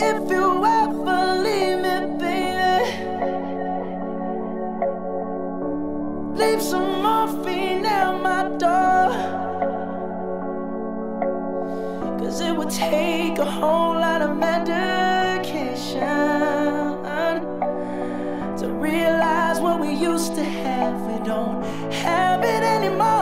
If you ever leave me, baby, leave some morphine at my door. Cause it would take a whole lot of medication to realize what we used to have. We don't have it anymore.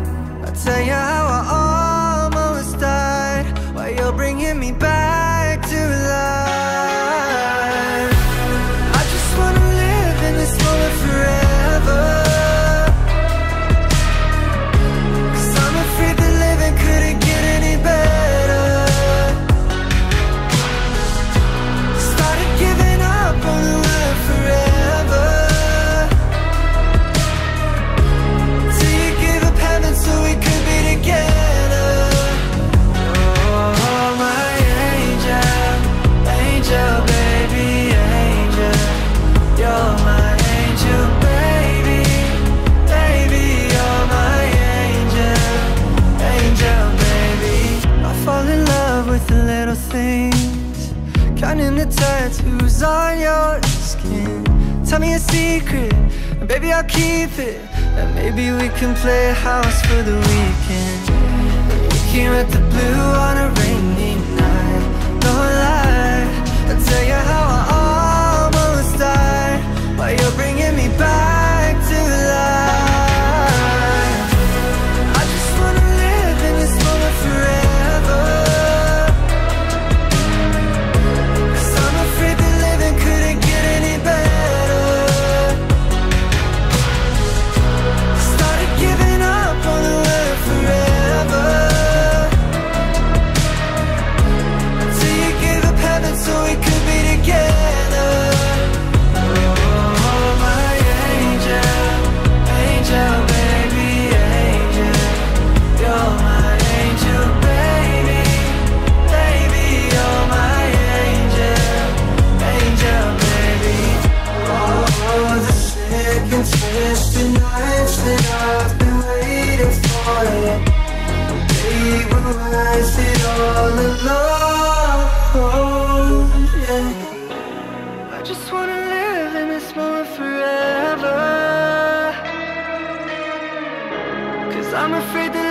tell you how I on your skin. Tell me a secret, and baby, I'll keep it. And maybe we can play house for the weekend. We can rent the blue on a rainy night. No lie, I'll tell you how I almost died. While you're bringing me back I just wanna live in this moment forever. Cause I'm afraid that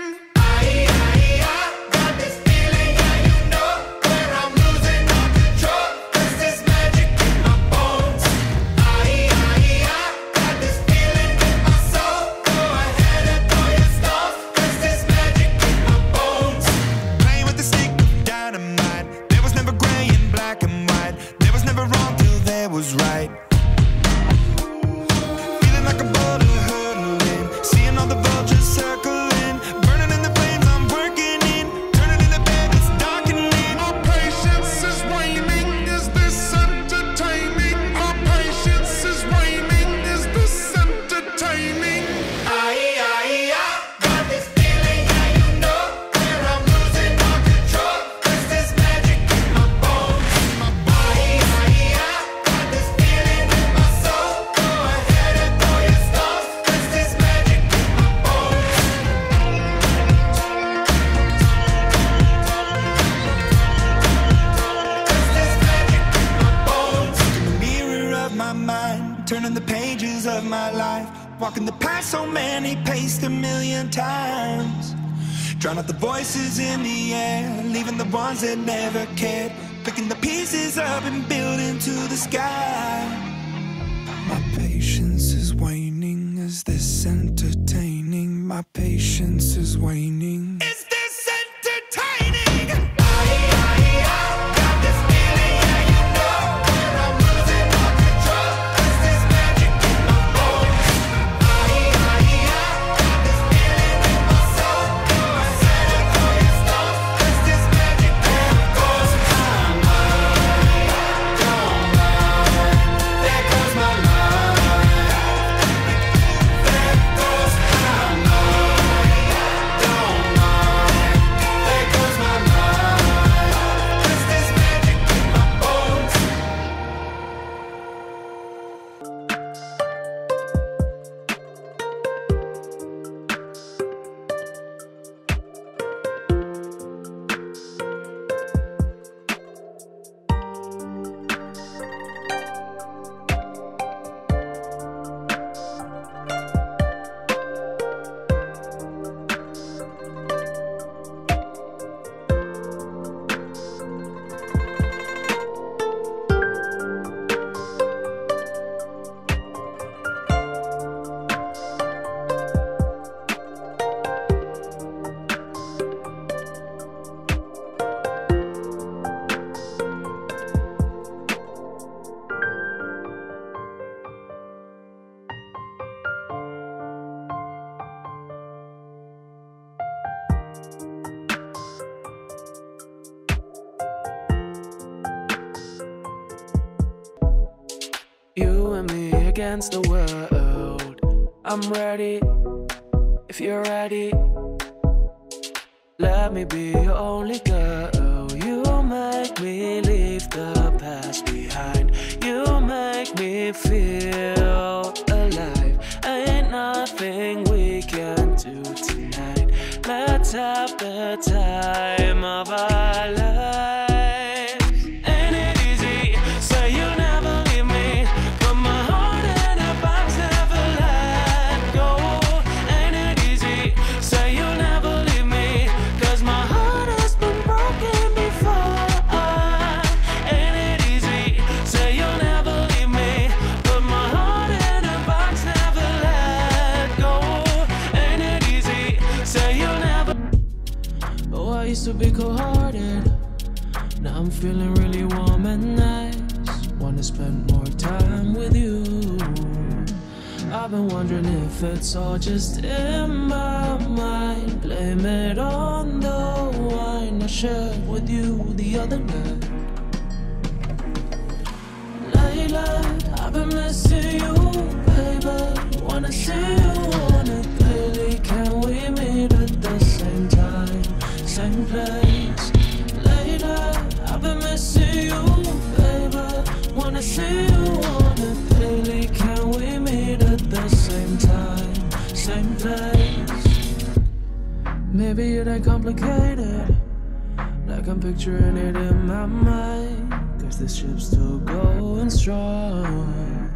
Voices in the air, leaving the ones that never cared, picking the pieces up and building to the sky. My patience is waning. Is this entertaining? My patience is waning. Against the world. I'm ready if you're ready. Let me be your only girl. You make me leave the past behind. You make me feel alive. Ain't nothing we can do tonight. Let's have the time used to be cold hearted. Now I'm feeling really warm and nice. Wanna spend more time with you. I've been wondering if it's all just in my mind. Blame it on the wine I shared with you the other night. Layla, I've been missing you, baby. Wanna see you See you daily, can we meet at the same time, same place? Maybe it ain't complicated, like I'm picturing it in my mind. Cause this ship's still going strong.